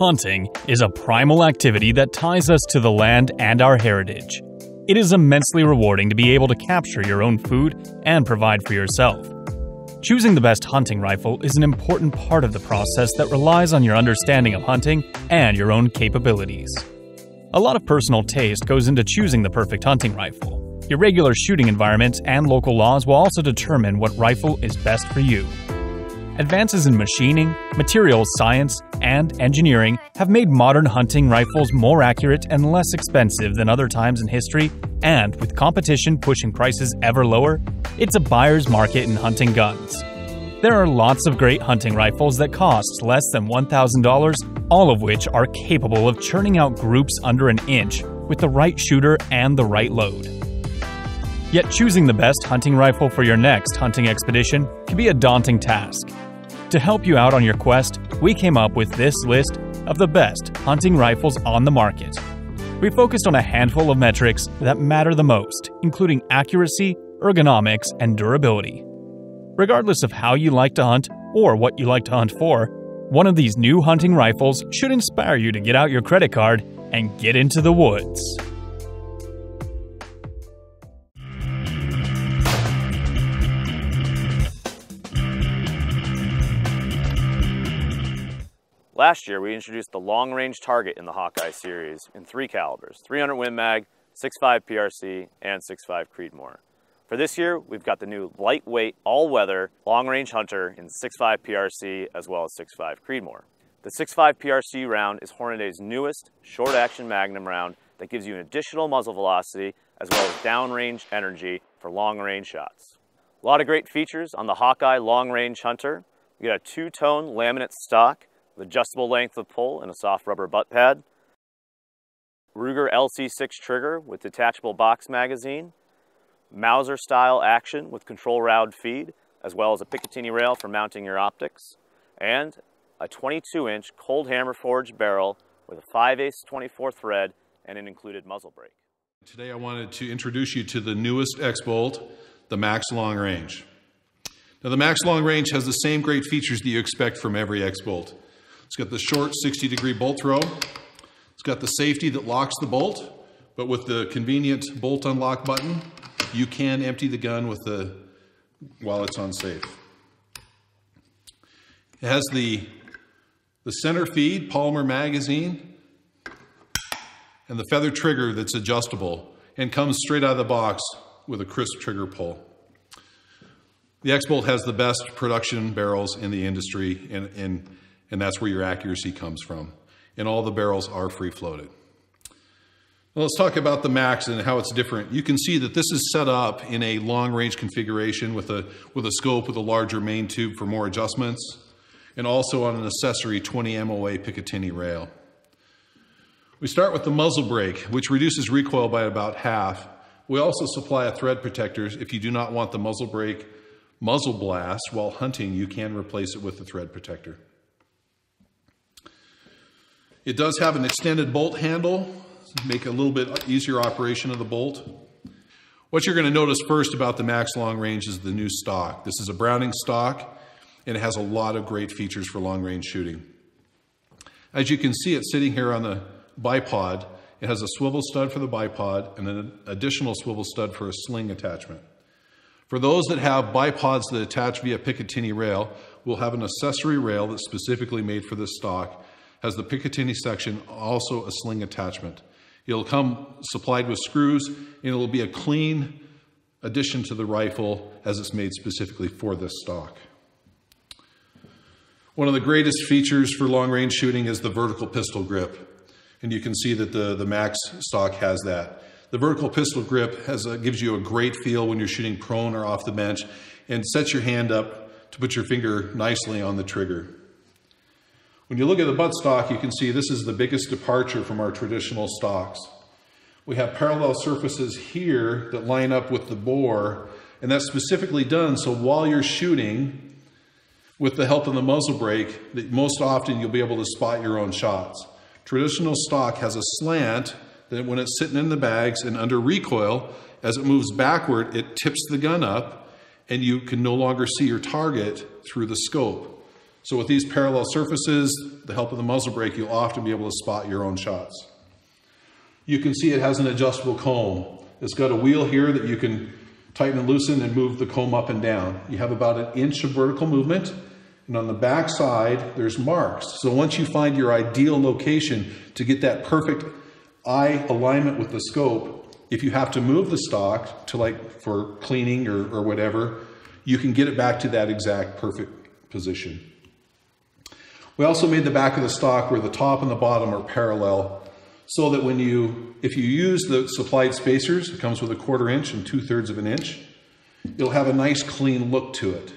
Hunting is a primal activity that ties us to the land and our heritage. It is immensely rewarding to be able to capture your own food and provide for yourself. Choosing the best hunting rifle is an important part of the process that relies on your understanding of hunting and your own capabilities. A lot of personal taste goes into choosing the perfect hunting rifle. Your regular shooting environment and local laws will also determine what rifle is best for you. Advances in machining, materials science, and engineering have made modern hunting rifles more accurate and less expensive than other times in history, and with competition pushing prices ever lower, it's a buyer's market in hunting guns. There are lots of great hunting rifles that cost less than $1,000, all of which are capable of churning out groups under an inch with the right shooter and the right load. Yet choosing the best hunting rifle for your next hunting expedition can be a daunting task. To help you out on your quest, we came up with this list of the best hunting rifles on the market. We focused on a handful of metrics that matter the most, including accuracy, ergonomics, and durability. Regardless of how you like to hunt or what you like to hunt for, one of these new hunting rifles should inspire you to get out your credit card and get into the woods. Last year, we introduced the long range target in the Hawkeye series in three calibers 300 Win Mag, 6.5 PRC, and 6.5 Creedmoor. For this year, we've got the new lightweight, all weather, long range hunter in 6.5 PRC as well as 6.5 Creedmoor. The 6.5 PRC round is Hornady's newest short action magnum round that gives you an additional muzzle velocity as well as downrange energy for long range shots. A lot of great features on the Hawkeye long range hunter. We got a two tone laminate stock adjustable length of pull and a soft rubber butt pad. Ruger LC6 trigger with detachable box magazine. Mauser style action with controlled round feed, as well as a Picatinny rail for mounting your optics. And a 22 inch cold hammer forged barrel with a 5 8 24 thread and an included muzzle brake. Today I wanted to introduce you to the newest X-Bolt, the Max Long Range. Now the Max Long Range has the same great features that you expect from every X-Bolt. It's got the short 60 degree bolt throw. It's got the safety that locks the bolt, but with the convenient bolt unlock button, you can empty the gun with the while it's on safe. It has the, the center feed polymer magazine and the feather trigger that's adjustable and comes straight out of the box with a crisp trigger pull. The X-Bolt has the best production barrels in the industry and, and and that's where your accuracy comes from. And all the barrels are free floated. Well, let's talk about the Max and how it's different. You can see that this is set up in a long range configuration with a, with a scope with a larger main tube for more adjustments, and also on an accessory 20 MOA Picatinny rail. We start with the muzzle brake, which reduces recoil by about half. We also supply a thread protector. If you do not want the muzzle brake muzzle blast while hunting, you can replace it with the thread protector. It does have an extended bolt handle, make a little bit easier operation of the bolt. What you're going to notice first about the Max Long Range is the new stock. This is a Browning stock, and it has a lot of great features for long range shooting. As you can see, it's sitting here on the bipod. It has a swivel stud for the bipod and an additional swivel stud for a sling attachment. For those that have bipods that attach via Picatinny rail, we'll have an accessory rail that's specifically made for this stock has the Picatinny section, also a sling attachment. It'll come supplied with screws and it'll be a clean addition to the rifle as it's made specifically for this stock. One of the greatest features for long range shooting is the vertical pistol grip. And you can see that the, the Max stock has that. The vertical pistol grip has a, gives you a great feel when you're shooting prone or off the bench and sets your hand up to put your finger nicely on the trigger. When you look at the buttstock, you can see this is the biggest departure from our traditional stocks. We have parallel surfaces here that line up with the bore, and that's specifically done so while you're shooting, with the help of the muzzle brake, that most often you'll be able to spot your own shots. Traditional stock has a slant that when it's sitting in the bags and under recoil, as it moves backward, it tips the gun up and you can no longer see your target through the scope. So with these parallel surfaces, the help of the muzzle brake, you'll often be able to spot your own shots. You can see it has an adjustable comb. It's got a wheel here that you can tighten and loosen and move the comb up and down. You have about an inch of vertical movement. And on the back side, there's marks. So once you find your ideal location to get that perfect eye alignment with the scope, if you have to move the stock to like for cleaning or, or whatever, you can get it back to that exact perfect position. We also made the back of the stock where the top and the bottom are parallel so that when you, if you use the supplied spacers, it comes with a quarter inch and two thirds of an inch, it'll have a nice clean look to it.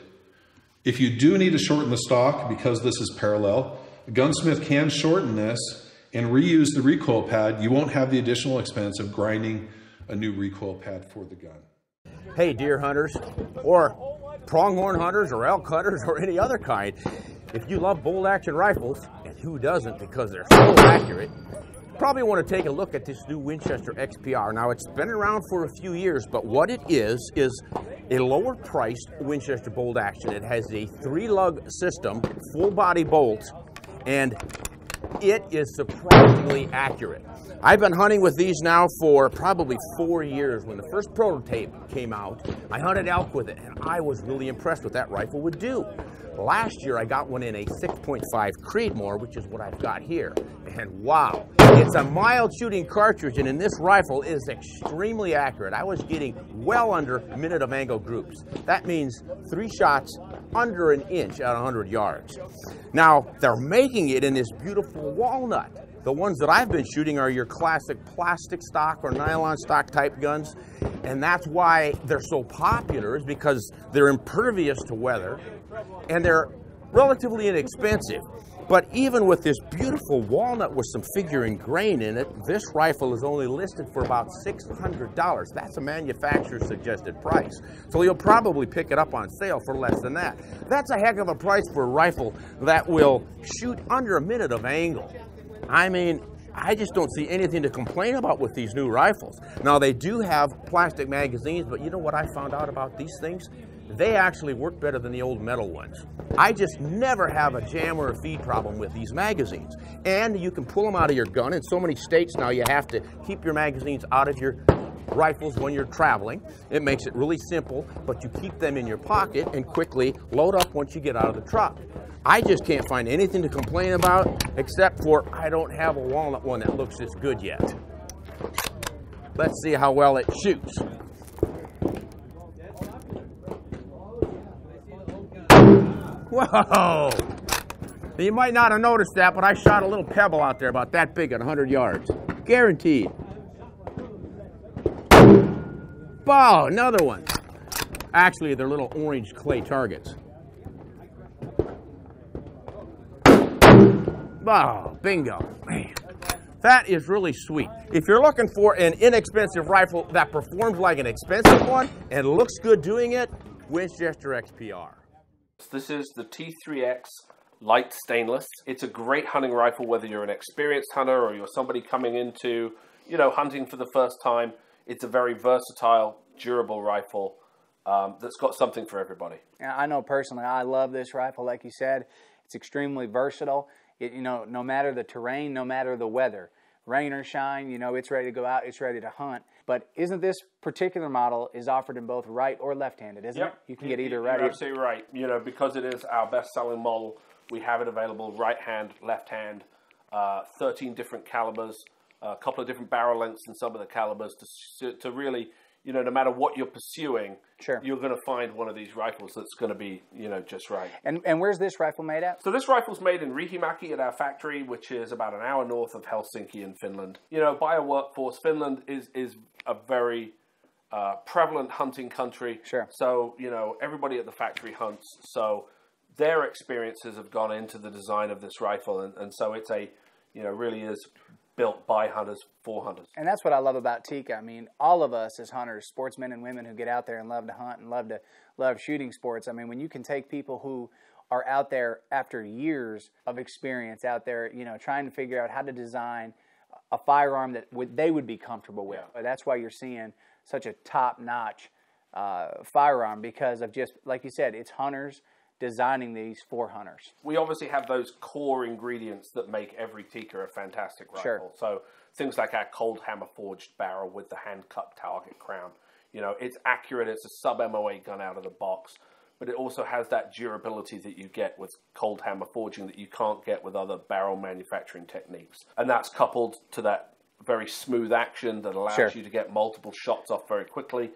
If you do need to shorten the stock because this is parallel, a gunsmith can shorten this and reuse the recoil pad. You won't have the additional expense of grinding a new recoil pad for the gun. Hey, deer hunters, or pronghorn hunters, or elk hunters, or any other kind, if you love bolt action rifles, and who doesn't because they're so accurate, probably want to take a look at this new Winchester XPR. Now, it's been around for a few years, but what it is, is a lower priced Winchester bolt action. It has a three lug system, full body bolt, and it is surprisingly accurate. I've been hunting with these now for probably four years. When the first prototype came out, I hunted elk with it, and I was really impressed with that rifle would do. Last year, I got one in a 6.5 Creedmoor, which is what I've got here. And wow, it's a mild shooting cartridge, and in this rifle is extremely accurate. I was getting well under minute of angle groups. That means three shots under an inch at 100 yards. Now, they're making it in this beautiful walnut. The ones that I've been shooting are your classic plastic stock or nylon stock type guns. And that's why they're so popular is because they're impervious to weather and they're relatively inexpensive. But even with this beautiful walnut with some figurine grain in it, this rifle is only listed for about $600. That's a manufacturer's suggested price. So you'll probably pick it up on sale for less than that. That's a heck of a price for a rifle that will shoot under a minute of angle. I mean, I just don't see anything to complain about with these new rifles. Now, they do have plastic magazines, but you know what I found out about these things? They actually work better than the old metal ones. I just never have a jam or a feed problem with these magazines. And you can pull them out of your gun. In so many states now, you have to keep your magazines out of your rifles when you're traveling. It makes it really simple, but you keep them in your pocket and quickly load up once you get out of the truck. I just can't find anything to complain about except for I don't have a walnut one that looks this good yet. Let's see how well it shoots. Whoa! You might not have noticed that, but I shot a little pebble out there about that big at 100 yards. Guaranteed. Oh, another one. Actually, they're little orange clay targets. Oh, bingo. Man, that is really sweet. If you're looking for an inexpensive rifle that performs like an expensive one and looks good doing it, Winchester XPR. This is the T3X Lite stainless. It's a great hunting rifle whether you're an experienced hunter or you're somebody coming into, you know, hunting for the first time. It's a very versatile, durable rifle um, that's got something for everybody. Yeah, I know personally, I love this rifle. Like you said, it's extremely versatile. It, you know, no matter the terrain, no matter the weather, rain or shine, you know, it's ready to go out, it's ready to hunt. But isn't this particular model is offered in both right or left-handed, isn't Yep. it? You can get either You're right or absolutely right. You know, because it is our best-selling model, we have it available right hand, left hand, uh, 13 different calibers, a couple of different barrel lengths in some of the calibers to, to really, you know, no matter what you're pursuing, Sure. you're going to find one of these rifles that's going to be, you know, just right. And and where's this rifle made at? So this rifle's made in Riihimäki at our factory, which is about an hour north of Helsinki in Finland. You know, by a workforce, Finland is is a very uh, prevalent hunting country. Sure. So you know, everybody at the factory hunts. So their experiences have gone into the design of this rifle, and, and so it's a, you know, really is built by hunters for hunters. And that's what I love about Tikka. I mean, all of us as hunters, sportsmen and women who get out there and love to hunt and love to love shooting sports. I mean, when you can take people who are out there after years of experience out there, you know, trying to figure out how to design a firearm that would, they would be comfortable with. That's why you're seeing such a top-notch uh, firearm because of just like you said, it's hunters designing these for hunters? We obviously have those core ingredients that make every Tikka a fantastic rifle. Sure. So things like our cold hammer forged barrel with the hand cut target crown. You know, it's accurate. It's a sub MOA gun out of the box, but it also has that durability that you get with cold hammer forging that you can't get with other barrel manufacturing techniques. And that's coupled to that very smooth action that allows Sure. you to get multiple shots off very quickly.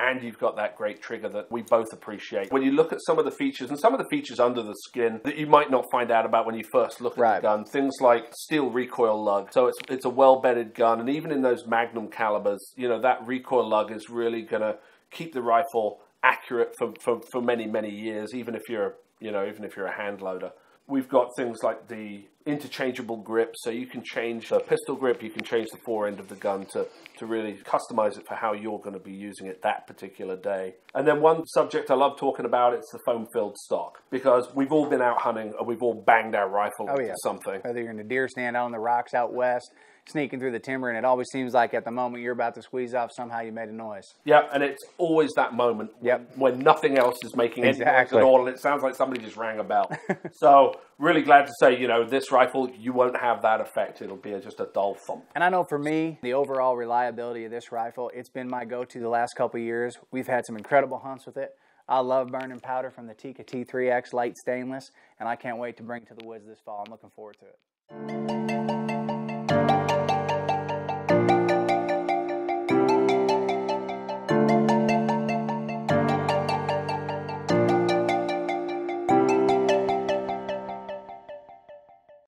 And you've got that great trigger that we both appreciate. When you look at some of the features, and some of the features under the skin that you might not find out about when you first look at Right. the gun, things like steel recoil lug. So it's it's a well bedded gun, and even in those Magnum calibers, you know that recoil lug is really going to keep the rifle accurate for, for, for many many years, even if you're you know even if you're a hand loader. We've got things like the interchangeable grip, so you can change the pistol grip, you can change the fore end of the gun to, to really customize it for how you're going to be using it that particular day. And then one subject I love talking about it's the foam filled stock because we've all been out hunting and we've all banged our rifle Oh, into yeah. something. Whether you're in a deer stand out on the rocks out west, sneaking through the timber, and it always seems like at the moment you're about to squeeze off, somehow you made a noise. Yeah, and it's always that moment Yep. when nothing else is making any noise at all, and it sounds like somebody just rang a bell. so, really glad to say, you know, this rifle, you won't have that effect. It'll be just a dull thump. And I know for me, the overall reliability of this rifle, it's been my go-to the last couple of years. We've had some incredible hunts with it. I love burning powder from the Tikka T3X Lite stainless, and I can't wait to bring it to the woods this fall. I'm looking forward to it.